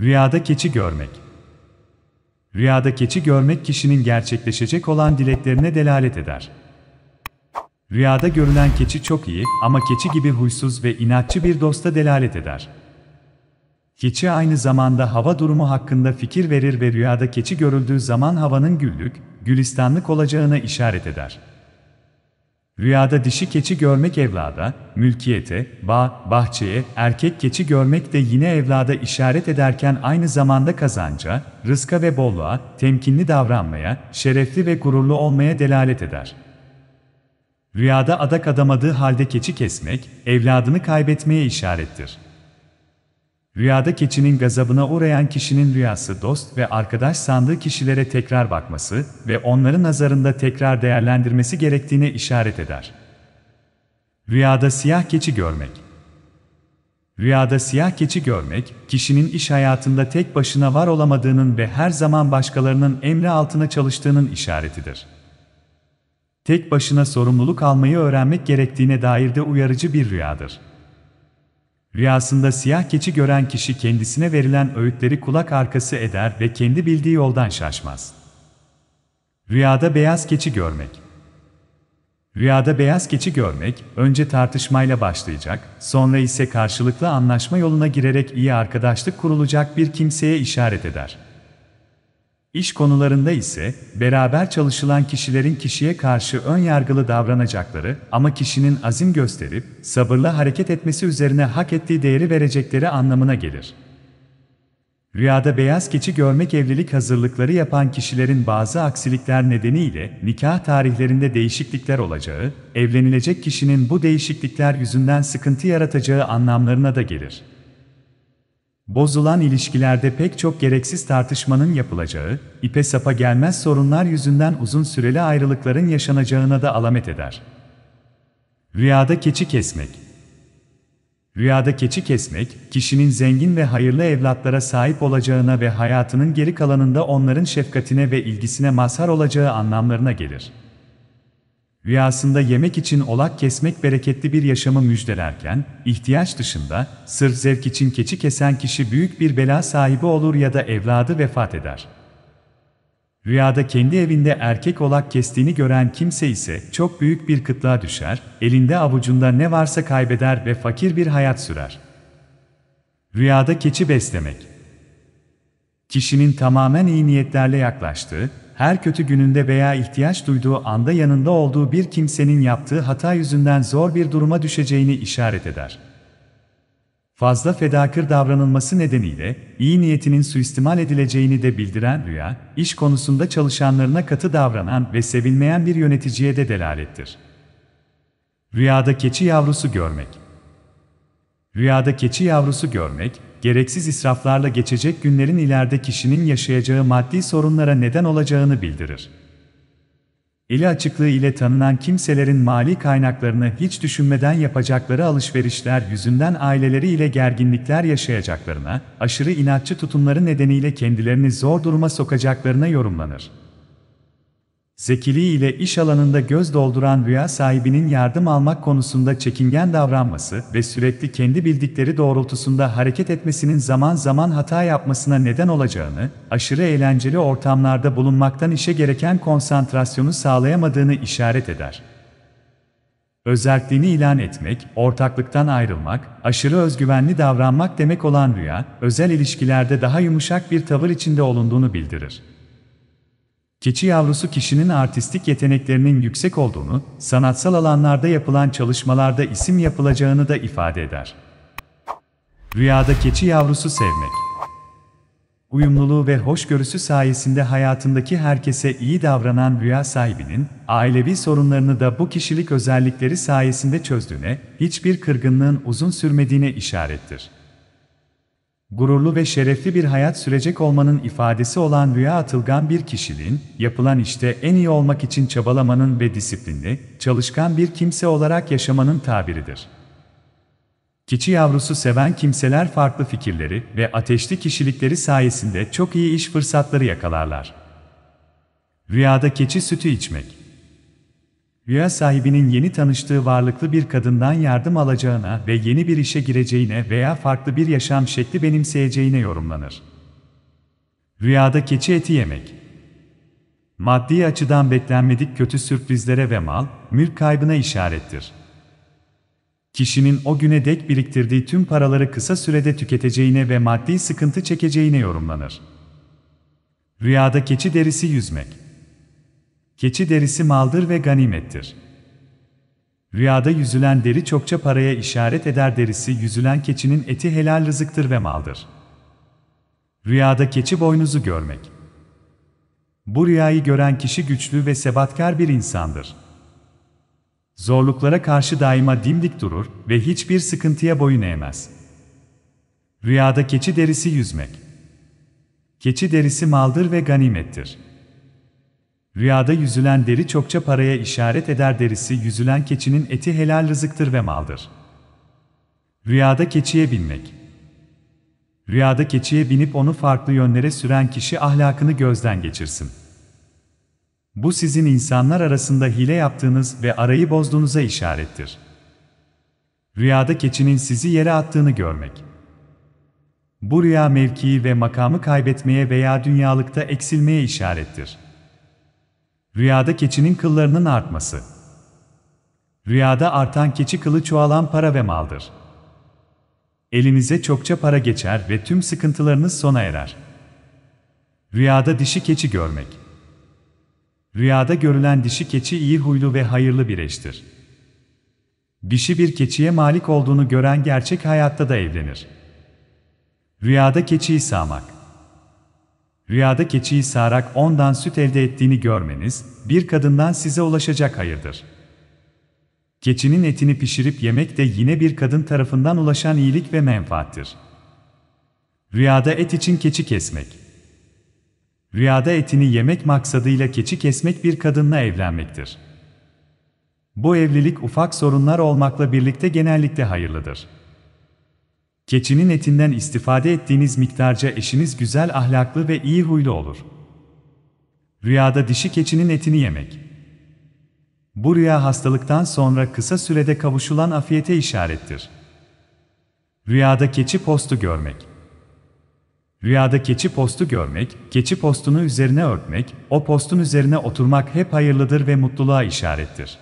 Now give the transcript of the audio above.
Rüyada keçi görmek. Rüyada keçi görmek kişinin gerçekleşecek olan dileklerine delalet eder. Rüyada görülen keçi çok iyi ama keçi gibi huysuz ve inatçı bir dosta delalet eder. Keçi aynı zamanda hava durumu hakkında fikir verir ve rüyada keçi görüldüğü zaman havanın güllük, gülistanlık olacağına işaret eder. Rüyada dişi keçi görmek evlada, mülkiyete, bağ, bahçeye, erkek keçi görmek de yine evlada işaret ederken aynı zamanda kazanca, rızka ve bolluğa, temkinli davranmaya, şerefli ve gururlu olmaya delalet eder. Rüyada adak adamadığı halde keçi kesmek, evladını kaybetmeye işarettir. Rüyada keçinin gazabına uğrayan kişinin rüyası dost ve arkadaş sandığı kişilere tekrar bakması ve onların nazarında tekrar değerlendirmesi gerektiğine işaret eder. Rüyada siyah keçi görmek Rüyada siyah keçi görmek, kişinin iş hayatında tek başına var olamadığının ve her zaman başkalarının emri altına çalıştığının işaretidir. Tek başına sorumluluk almayı öğrenmek gerektiğine dair de uyarıcı bir rüyadır. Rüyasında siyah keçi gören kişi kendisine verilen öğütleri kulak arkası eder ve kendi bildiği yoldan şaşmaz. Rüyada beyaz keçi görmek Rüyada beyaz keçi görmek, önce tartışmayla başlayacak, sonra ise karşılıklı anlaşma yoluna girerek iyi arkadaşlık kurulacak bir kimseye işaret eder. İş konularında ise, beraber çalışılan kişilerin kişiye karşı ön yargılı davranacakları ama kişinin azim gösterip, sabırla hareket etmesi üzerine hak ettiği değeri verecekleri anlamına gelir. Rüyada beyaz keçi görmek evlilik hazırlıkları yapan kişilerin bazı aksilikler nedeniyle nikah tarihlerinde değişiklikler olacağı, evlenilecek kişinin bu değişiklikler yüzünden sıkıntı yaratacağı anlamlarına da gelir. Bozulan ilişkilerde pek çok gereksiz tartışmanın yapılacağı, ipe sapa gelmez sorunlar yüzünden uzun süreli ayrılıkların yaşanacağına da alamet eder. Rüyada keçi kesmek Rüyada keçi kesmek, kişinin zengin ve hayırlı evlatlara sahip olacağına ve hayatının geri kalanında onların şefkatine ve ilgisine mazhar olacağı anlamlarına gelir. Rüyasında yemek için olak kesmek bereketli bir yaşamı müjdelerken, ihtiyaç dışında, sırf zevk için keçi kesen kişi büyük bir bela sahibi olur ya da evladı vefat eder. Rüyada kendi evinde erkek olak kestiğini gören kimse ise çok büyük bir kıtlığa düşer, elinde avucunda ne varsa kaybeder ve fakir bir hayat sürer. Rüyada keçi beslemek Kişinin tamamen iyi niyetlerle yaklaştığı, her kötü gününde veya ihtiyaç duyduğu anda yanında olduğu bir kimsenin yaptığı hata yüzünden zor bir duruma düşeceğini işaret eder. Fazla fedakır davranılması nedeniyle iyi niyetinin suistimal edileceğini de bildiren rüya, iş konusunda çalışanlarına katı davranan ve sevilmeyen bir yöneticiye de delalettir. Rüyada keçi yavrusu görmek Rüyada keçi yavrusu görmek, gereksiz israflarla geçecek günlerin ileride kişinin yaşayacağı maddi sorunlara neden olacağını bildirir. Eli açıklığı ile tanınan kimselerin mali kaynaklarını hiç düşünmeden yapacakları alışverişler yüzünden aileleri ile gerginlikler yaşayacaklarına, aşırı inatçı tutumları nedeniyle kendilerini zor duruma sokacaklarına yorumlanır. Zekiliği ile iş alanında göz dolduran rüya sahibinin yardım almak konusunda çekingen davranması ve sürekli kendi bildikleri doğrultusunda hareket etmesinin zaman zaman hata yapmasına neden olacağını, aşırı eğlenceli ortamlarda bulunmaktan işe gereken konsantrasyonu sağlayamadığını işaret eder. Özerkliğini ilan etmek, ortaklıktan ayrılmak, aşırı özgüvenli davranmak demek olan rüya, özel ilişkilerde daha yumuşak bir tavır içinde olunduğunu bildirir. Keçi yavrusu kişinin artistik yeteneklerinin yüksek olduğunu, sanatsal alanlarda yapılan çalışmalarda isim yapılacağını da ifade eder. Rüyada keçi yavrusu sevmek Uyumluluğu ve hoşgörüsü sayesinde hayatındaki herkese iyi davranan rüya sahibinin, ailevi sorunlarını da bu kişilik özellikleri sayesinde çözdüğüne, hiçbir kırgınlığın uzun sürmediğine işarettir. Gururlu ve şerefli bir hayat sürecek olmanın ifadesi olan rüya atılgan bir kişiliğin, yapılan işte en iyi olmak için çabalamanın ve disiplinli, çalışkan bir kimse olarak yaşamanın tabiridir. Keçi yavrusu seven kimseler farklı fikirleri ve ateşli kişilikleri sayesinde çok iyi iş fırsatları yakalarlar. Rüyada keçi sütü içmek Rüya sahibinin yeni tanıştığı varlıklı bir kadından yardım alacağına ve yeni bir işe gireceğine veya farklı bir yaşam şekli benimseyeceğine yorumlanır. Rüyada keçi eti yemek. Maddi açıdan beklenmedik kötü sürprizlere ve mal, mülk kaybına işarettir. Kişinin o güne dek biriktirdiği tüm paraları kısa sürede tüketeceğine ve maddi sıkıntı çekeceğine yorumlanır. Rüyada keçi derisi yüzmek. Keçi derisi maldır ve ganimettir. Rüyada yüzülen deri çokça paraya işaret eder derisi yüzülen keçinin eti helal rızıktır ve maldır. Rüyada keçi boynuzu görmek. Bu rüyayı gören kişi güçlü ve sebatkar bir insandır. Zorluklara karşı daima dimdik durur ve hiçbir sıkıntıya boyun eğmez. Rüyada keçi derisi yüzmek. Keçi derisi maldır ve ganimettir. Rüyada yüzülen deri çokça paraya işaret eder derisi yüzülen keçinin eti helal rızıktır ve maldır. Rüyada keçiye binmek. Rüyada keçiye binip onu farklı yönlere süren kişi ahlakını gözden geçirsin. Bu sizin insanlar arasında hile yaptığınız ve arayı bozduğunuza işarettir. Rüyada keçinin sizi yere attığını görmek. Bu rüya mevkii ve makamı kaybetmeye veya dünyalıkta eksilmeye işarettir. Rüyada keçinin kıllarının artması. Rüyada artan keçi kılı çoğalan para ve maldır. Elinize çokça para geçer ve tüm sıkıntılarınız sona erer. Rüyada dişi keçi görmek. Rüyada görülen dişi keçi iyi huylu ve hayırlı bir eştir. Dişi bir keçiye malik olduğunu gören gerçek hayatta da evlenir. Rüyada keçiyi sağmak. Rüyada keçiyi sağarak ondan süt elde ettiğini görmeniz, bir kadından size ulaşacak hayırdır. Keçinin etini pişirip yemek de yine bir kadın tarafından ulaşan iyilik ve menfaattir. Rüyada et için keçi kesmek. Rüyada etini yemek maksadıyla keçi kesmek bir kadınla evlenmektir. Bu evlilik ufak sorunlar olmakla birlikte genellikle hayırlıdır. Keçinin etinden istifade ettiğiniz miktarca eşiniz güzel ahlaklı ve iyi huylu olur. Rüyada dişi keçinin etini yemek. Bu rüya hastalıktan sonra kısa sürede kavuşulan afiyete işarettir. Rüyada keçi postu görmek. Rüyada keçi postu görmek, keçi postunu üzerine örtmek, o postun üzerine oturmak hep hayırlıdır ve mutluluğa işarettir.